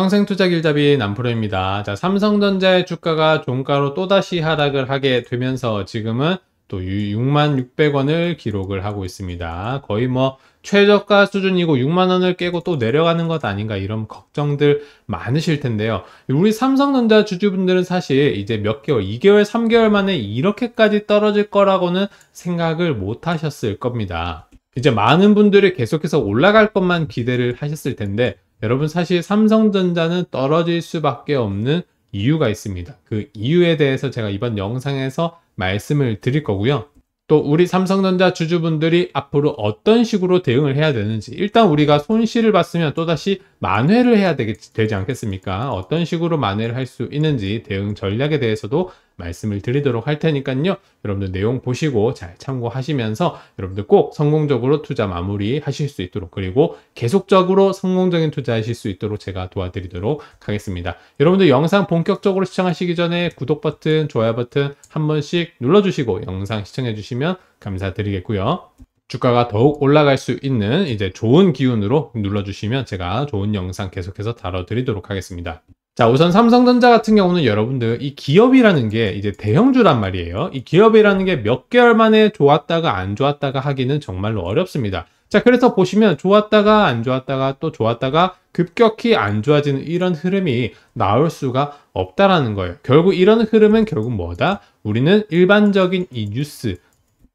평생 투자 길잡이 남프로입니다. 자, 삼성전자의 주가가 종가로 또다시 하락을 하게 되면서 지금은 또 6만 600원을 기록을 하고 있습니다. 거의 뭐 최저가 수준이고 6만 원을 깨고 또 내려가는 것 아닌가 이런 걱정들 많으실 텐데요. 우리 삼성전자 주주분들은 사실 이제 몇 개월, 2개월, 3개월 만에 이렇게까지 떨어질 거라고는 생각을 못 하셨을 겁니다. 이제 많은 분들이 계속해서 올라갈 것만 기대를 하셨을 텐데 여러분 사실 삼성전자는 떨어질 수밖에 없는 이유가 있습니다. 그 이유에 대해서 제가 이번 영상에서 말씀을 드릴 거고요. 또 우리 삼성전자 주주분들이 앞으로 어떤 식으로 대응을 해야 되는지 일단 우리가 손실을 봤으면 또다시 만회를 해야 되겠, 되지 않겠습니까? 어떤 식으로 만회를 할 수 있는지 대응 전략에 대해서도 말씀을 드리도록 할 테니까요. 여러분들 내용 보시고 잘 참고하시면서 여러분들 꼭 성공적으로 투자 마무리 하실 수 있도록 그리고 계속적으로 성공적인 투자 하실 수 있도록 제가 도와드리도록 하겠습니다. 여러분들 영상 본격적으로 시청하시기 전에 구독 버튼, 좋아요 버튼 한 번씩 눌러주시고 영상 시청해 주시면 감사드리겠고요. 주가가 더욱 올라갈 수 있는 이제 좋은 기운으로 눌러주시면 제가 좋은 영상 계속해서 다뤄드리도록 하겠습니다. 자, 우선 삼성전자 같은 경우는 여러분들 이 기업이라는 게 이제 대형주란 말이에요. 이 기업이라는 게 몇 개월 만에 좋았다가 안 좋았다가 하기는 정말로 어렵습니다. 자, 그래서 보시면 좋았다가 안 좋았다가 또 좋았다가 급격히 안 좋아지는 이런 흐름이 나올 수가 없다라는 거예요. 결국 이런 흐름은 결국 뭐다? 우리는 일반적인 이 뉴스,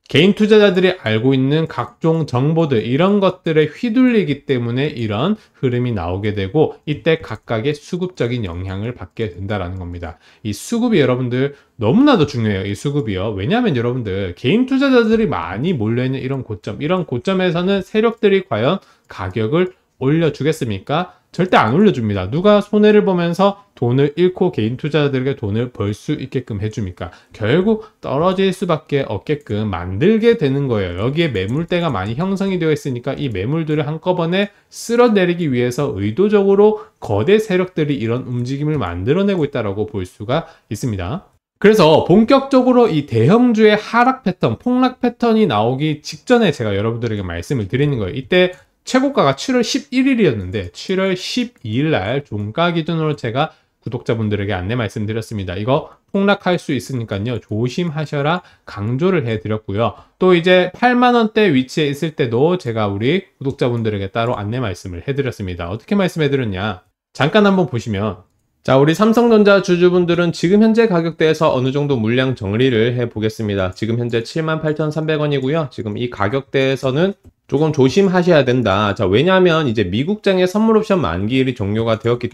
개인 투자자들이 알고 있는 각종 정보들 이런 것들에 휘둘리기 때문에 이런 흐름이 나오게 되고 이때 각각의 수급적인 영향을 받게 된다라는 겁니다. 이 수급이 여러분들 너무나도 중요해요. 이 수급이요. 왜냐하면 여러분들 개인 투자자들이 많이 몰려있는 이런 고점 이런 고점에서는 세력들이 과연 가격을 올려주겠습니까? 절대 안 올려줍니다. 누가 손해를 보면서 돈을 잃고 개인 투자자들에게 돈을 벌 수 있게끔 해줍니까? 결국 떨어질 수밖에 없게끔 만들게 되는 거예요. 여기에 매물대가 많이 형성이 되어 있으니까 이 매물들을 한꺼번에 쓸어내리기 위해서 의도적으로 거대 세력들이 이런 움직임을 만들어내고 있다고 볼 수가 있습니다. 그래서 본격적으로 이 대형주의 하락 패턴, 폭락 패턴이 나오기 직전에 제가 여러분들에게 말씀을 드리는 거예요. 이때 최고가가 7월 11일이었는데 7월 12일 날 종가 기준으로 제가 구독자분들에게 안내 말씀드렸습니다. 이거 폭락할 수 있으니까요. 조심하셔라 강조를 해드렸고요. 또 이제 8만원대 위치에 있을 때도 제가 우리 구독자분들에게 따로 안내 말씀을 해드렸습니다. 어떻게 말씀해드렸냐? 잠깐 한번 보시면 자, 우리 삼성전자 주주분들은 지금 현재 가격대에서 어느 정도 물량 정리를 해 보겠습니다. 지금 현재 78,300원이고요. 지금 이 가격대에서는 조금 조심하셔야 된다. 자, 왜냐하면 이제 미국장의 선물 옵션 만기일이 종료가 되었기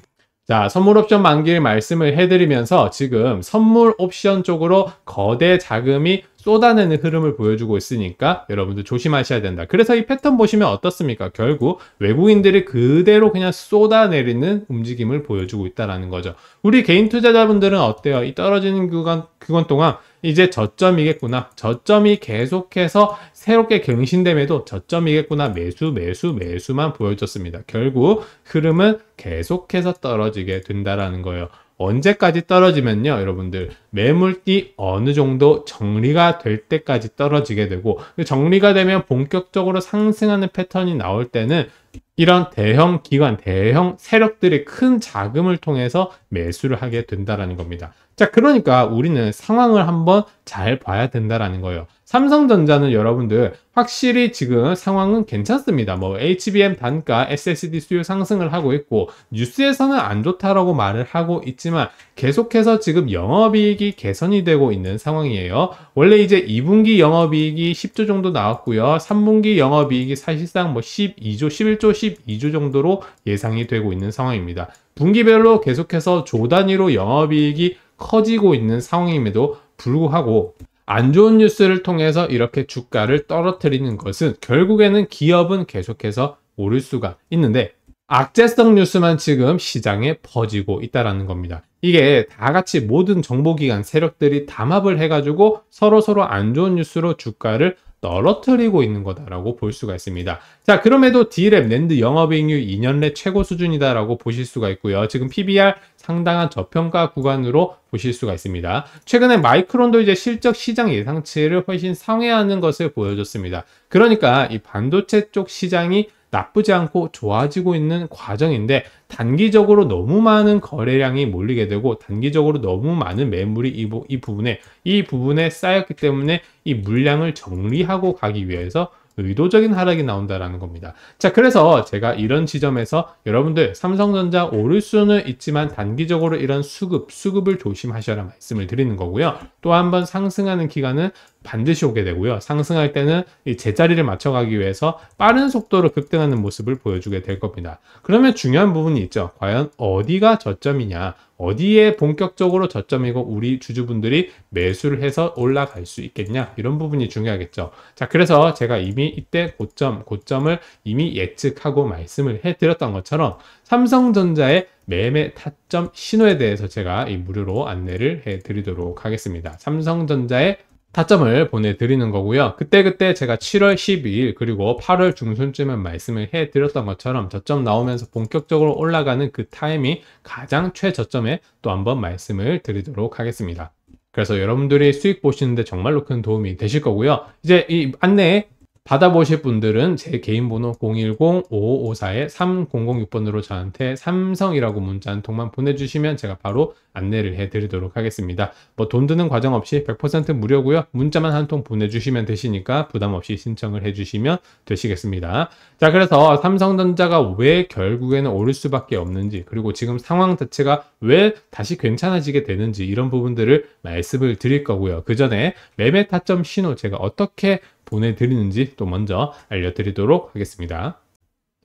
자, 선물 옵션 만기일 말씀을 해드리면서 지금 선물 옵션 쪽으로 거대 자금이 쏟아내는 흐름을 보여주고 있으니까 여러분들 조심하셔야 된다. 그래서 이 패턴 보시면 어떻습니까? 결국 외국인들이 그대로 그냥 쏟아내리는 움직임을 보여주고 있다는 거죠. 우리 개인 투자자분들은 어때요? 이 떨어지는 구간, 그간 동안 이제 저점이겠구나. 저점이 계속해서 새롭게 갱신됨에도 저점이겠구나. 매수, 매수, 매수만 보여줬습니다. 결국 흐름은 계속해서 떨어지게 된다라는 거예요. 언제까지 떨어지면요, 여러분들 매물띠 어느 정도 정리가 될 때까지 떨어지게 되고 정리가 되면 본격적으로 상승하는 패턴이 나올 때는 이런 대형 기관, 대형 세력들이 큰 자금을 통해서 매수를 하게 된다라는 겁니다. 자, 그러니까 우리는 상황을 한번 잘 봐야 된다라는 거예요. 삼성전자는 여러분들 확실히 지금 상황은 괜찮습니다. 뭐 HBM 단가, SSD 수요 상승을 하고 있고 뉴스에서는 안 좋다라고 말을 하고 있지만 계속해서 지금 영업이익이 개선이 되고 있는 상황이에요. 원래 이제 2분기 영업이익이 10조 정도 나왔고요. 3분기 영업이익이 사실상 뭐 12조, 11조, 12조 정도로 예상이 되고 있는 상황입니다. 분기별로 계속해서 조 단위로 영업이익이 커지고 있는 상황임에도 불구하고 안 좋은 뉴스를 통해서 이렇게 주가를 떨어뜨리는 것은 결국에는 기업은 계속해서 오를 수가 있는데 악재성 뉴스만 지금 시장에 퍼지고 있다라는 겁니다. 이게 다 같이 모든 정보기관 세력들이 담합을 해가지고 서로 서로 안 좋은 뉴스로 주가를 떨어뜨리고 있는 거다라고 볼 수가 있습니다. 자, 그럼에도 D램 낸드 영업이익률 2년 내 최고 수준이다라고 보실 수가 있고요. 지금 PBR 상당한 저평가 구간으로 보실 수가 있습니다. 최근에 마이크론도 이제 실적 시장 예상치를 훨씬 상회하는 것을 보여줬습니다. 그러니까 이 반도체 쪽 시장이 나쁘지 않고 좋아지고 있는 과정인데 단기적으로 너무 많은 거래량이 몰리게 되고 단기적으로 너무 많은 매물이 이, 부, 이 부분에 이 부분에 쌓였기 때문에 이 물량을 정리하고 가기 위해서 의도적인 하락이 나온다라는 겁니다. 자, 그래서 제가 이런 지점에서 여러분들 삼성전자 오를 수는 있지만 단기적으로 이런 수급, 수급을 조심하셔라 말씀을 드리는 거고요. 또 한 번 상승하는 기간은 반드시 오게 되고요. 상승할 때는 이 제자리를 맞춰가기 위해서 빠른 속도로 급등하는 모습을 보여주게 될 겁니다. 그러면 중요한 부분이 있죠. 과연 어디가 저점이냐? 어디에 본격적으로 저점이고 우리 주주분들이 매수를 해서 올라갈 수 있겠냐? 이런 부분이 중요하겠죠. 자 그래서 제가 이미 이때 고점 고점을 이미 예측하고 말씀을 해드렸던 것처럼 삼성전자의 매매 타점 신호에 대해서 제가 이 무료로 안내를 해드리도록 하겠습니다. 삼성전자의 타점을 보내드리는 거고요. 그때그때 제가 7월 12일 그리고 8월 중순쯤에 말씀을 해드렸던 것처럼 저점 나오면서 본격적으로 올라가는 그 타임이 가장 최저점에 또 한번 말씀을 드리도록 하겠습니다. 그래서 여러분들이 수익 보시는데 정말로 큰 도움이 되실 거고요. 이제 이 안내에 받아보실 분들은 제 개인 번호 010-5554-3006번으로 저한테 삼성이라고 문자 한 통만 보내주시면 제가 바로 안내를 해드리도록 하겠습니다. 뭐 돈 드는 과정 없이 100% 무료고요. 문자만 한 통 보내주시면 되시니까 부담 없이 신청을 해주시면 되시겠습니다. 자 그래서 삼성전자가 왜 결국에는 오를 수밖에 없는지 그리고 지금 상황 자체가 왜 다시 괜찮아지게 되는지 이런 부분들을 말씀을 드릴 거고요. 그 전에 매매 타점 신호 제가 어떻게 보내드리는지 또 먼저 알려드리도록 하겠습니다.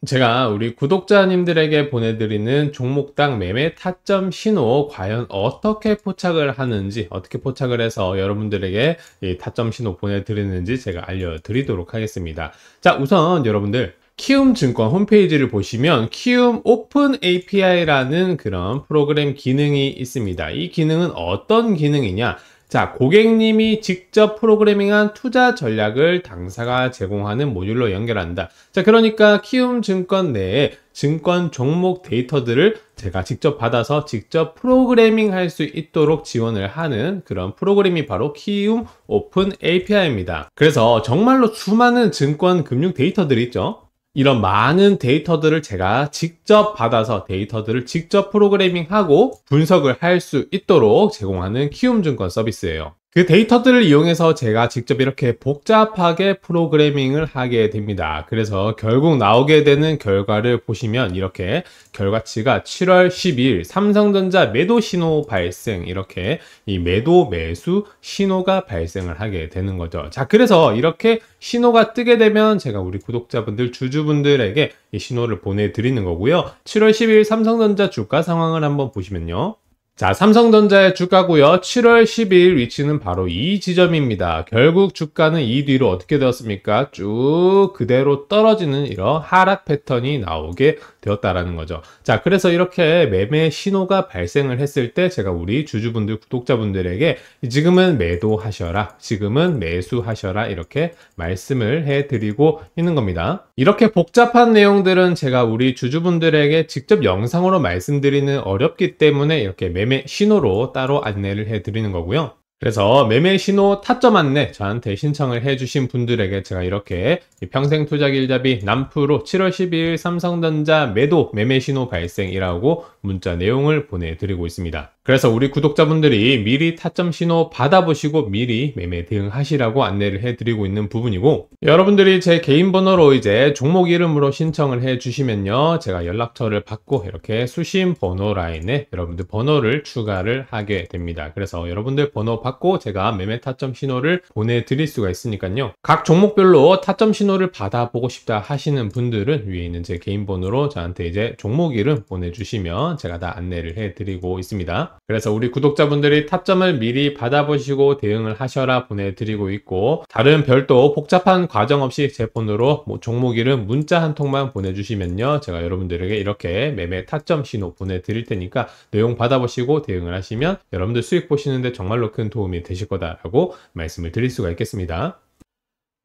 제가 우리 구독자님들에게 보내드리는 종목당 매매 타점 신호 과연 어떻게 포착을 하는지 어떻게 포착을 해서 여러분들에게 이 타점 신호 보내드리는지 제가 알려드리도록 하겠습니다. 자 우선 여러분들 키움 증권 홈페이지를 보시면 키움 오픈 API라는 그런 프로그램 기능이 있습니다. 이 기능은 어떤 기능이냐? 자, 고객님이 직접 프로그래밍한 투자 전략을 당사가 제공하는 모듈로 연결한다. 자, 그러니까 키움 증권 내에 증권 종목 데이터들을 제가 직접 받아서 직접 프로그래밍 할 수 있도록 지원을 하는 그런 프로그램이 바로 키움 Open API입니다. 그래서 정말로 수많은 증권 금융 데이터들이 있죠. 이런 많은 데이터들을 제가 직접 받아서 데이터들을 직접 프로그래밍하고 분석을 할 수 있도록 제공하는 키움증권 서비스예요. 그 데이터들을 이용해서 제가 직접 이렇게 복잡하게 프로그래밍을 하게 됩니다. 그래서 결국 나오게 되는 결과를 보시면 이렇게 결과치가 7월 10일 삼성전자 매도 신호 발생 이렇게 이 매도 매수 신호가 발생을 하게 되는 거죠. 자, 그래서 이렇게 신호가 뜨게 되면 제가 우리 구독자분들 주주분들에게 이 신호를 보내드리는 거고요. 7월 10일 삼성전자 주가 상황을 한번 보시면요. 자, 삼성전자의 주가고요. 7월 10일 위치는 바로 이 지점입니다. 결국 주가는 이 뒤로 어떻게 되었습니까? 쭉 그대로 떨어지는 이런 하락 패턴이 나오게 되었다라는 거죠. 자, 그래서 이렇게 매매 신호가 발생을 했을 때 제가 우리 주주분들, 구독자분들에게 지금은 매도하셔라, 지금은 매수하셔라 이렇게 말씀을 해드리고 있는 겁니다. 이렇게 복잡한 내용들은 제가 우리 주주분들에게 직접 영상으로 말씀드리는 어렵기 때문에 이렇게 매매 신호로 따로 안내를 해드리는 거고요. 그래서 매매 신호 타점 안내 저한테 신청을 해주신 분들에게 제가 이렇게 평생 투자 길잡이 남프로 7월 12일 삼성전자 매도 매매 신호 발생이라고 문자 내용을 보내드리고 있습니다. 그래서 우리 구독자분들이 미리 타점 신호 받아보시고 미리 매매 대응하시라고 안내를 해드리고 있는 부분이고 여러분들이 제 개인 번호로 이제 종목 이름으로 신청을 해주시면요 제가 연락처를 받고 이렇게 수신 번호 라인에 여러분들 번호를 추가를 하게 됩니다. 그래서 여러분들 번호 받고 제가 매매 타점 신호를 보내드릴 수가 있으니까요. 각 종목별로 타점 신호를 받아보고 싶다 하시는 분들은 위에 있는 제 개인 번호로 저한테 이제 종목 이름 보내주시면 제가 다 안내를 해드리고 있습니다. 그래서 우리 구독자분들이 타점을 미리 받아보시고 대응을 하셔라 보내드리고 있고 다른 별도 복잡한 과정 없이 제 폰으로 뭐 종목 이름 문자 한 통만 보내주시면요. 제가 여러분들에게 이렇게 매매 타점 신호 보내드릴 테니까 내용 받아보시고 대응을 하시면 여러분들 수익 보시는데 정말로 큰 도움이 되실 거다라고 말씀을 드릴 수가 있겠습니다.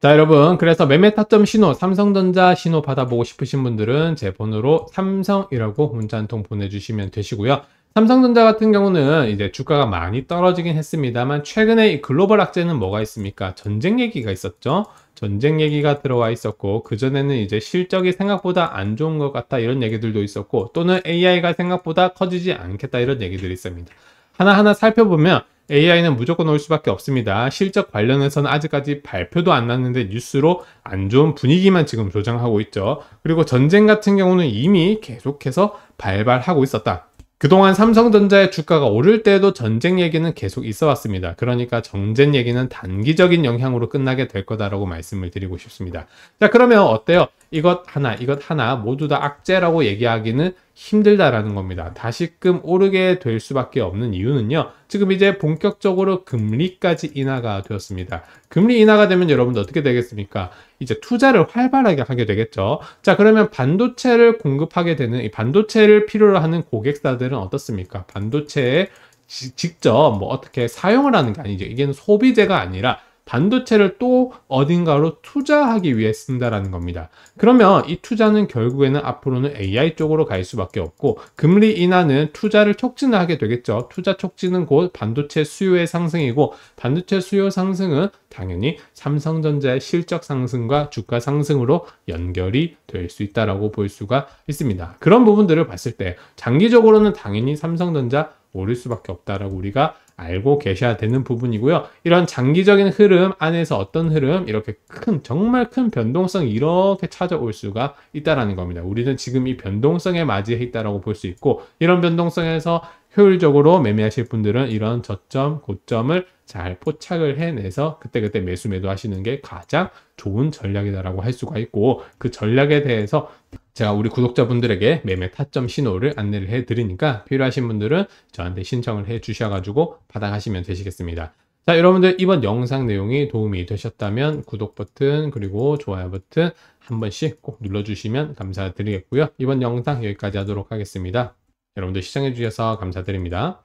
자 여러분 그래서 매매 타점 신호 삼성전자 신호 받아보고 싶으신 분들은 제 번호로 삼성이라고 문자 한 통 보내주시면 되시고요 삼성전자 같은 경우는 이제 주가가 많이 떨어지긴 했습니다만 최근에 이 글로벌 악재는 뭐가 있습니까? 전쟁 얘기가 있었죠. 전쟁 얘기가 들어와 있었고 그전에는 이제 실적이 생각보다 안 좋은 것 같다 이런 얘기들도 있었고 또는 AI가 생각보다 커지지 않겠다 이런 얘기들이 있습니다. 하나하나 살펴보면 AI는 무조건 올 수밖에 없습니다. 실적 관련해서는 아직까지 발표도 안 났는데 뉴스로 안 좋은 분위기만 지금 조장하고 있죠. 그리고 전쟁 같은 경우는 이미 계속해서 발발하고 있었다. 그동안 삼성전자의 주가가 오를 때도 전쟁 얘기는 계속 있어 왔습니다. 그러니까 정쟁 얘기는 단기적인 영향으로 끝나게 될 거다라고 말씀을 드리고 싶습니다. 자, 그러면 어때요? 이것 하나, 이것 하나 모두 다 악재라고 얘기하기는 힘들다라는 겁니다. 다시금 오르게 될 수밖에 없는 이유는요. 지금 이제 본격적으로 금리까지 인하가 되었습니다. 금리 인하가 되면 여러분들 어떻게 되겠습니까? 이제 투자를 활발하게 하게 되겠죠. 자, 그러면 반도체를 공급하게 되는 이 반도체를 필요로 하는 고객사들은 어떻습니까? 반도체에 직접 뭐 어떻게 사용을 하는 게 아니죠. 이게 소비재가 아니라 반도체를 또 어딘가로 투자하기 위해 쓴다라는 겁니다. 그러면 이 투자는 결국에는 앞으로는 AI 쪽으로 갈 수밖에 없고 금리 인하는 투자를 촉진하게 되겠죠. 투자 촉진은 곧 반도체 수요의 상승이고 반도체 수요 상승은 당연히 삼성전자의 실적 상승과 주가 상승으로 연결이 될 수 있다라고 볼 수가 있습니다. 그런 부분들을 봤을 때 장기적으로는 당연히 삼성전자 오를 수밖에 없다라고 우리가 알고 계셔야 되는 부분이고요. 이런 장기적인 흐름 안에서 어떤 흐름 이렇게 큰 정말 큰 변동성이 이렇게 찾아올 수가 있다라는 겁니다. 우리는 지금 이 변동성에 맞이해 있다라고 볼 수 있고 이런 변동성에서 효율적으로 매매하실 분들은 이런 저점, 고점을 잘 포착을 해내서 그때그때 매수 매도 하시는 게 가장 좋은 전략이다라고 할 수가 있고 그 전략에 대해서 제가 우리 구독자분들에게 매매 타점 신호를 안내를 해 드리니까 필요하신 분들은 저한테 신청을 해 주셔 가지고 받아 가시면 되시겠습니다. 자, 여러분들 이번 영상 내용이 도움이 되셨다면 구독 버튼 그리고 좋아요 버튼 한 번씩 꼭 눌러 주시면 감사드리겠고요. 이번 영상 여기까지 하도록 하겠습니다. 여러분들 시청해 주셔서 감사드립니다.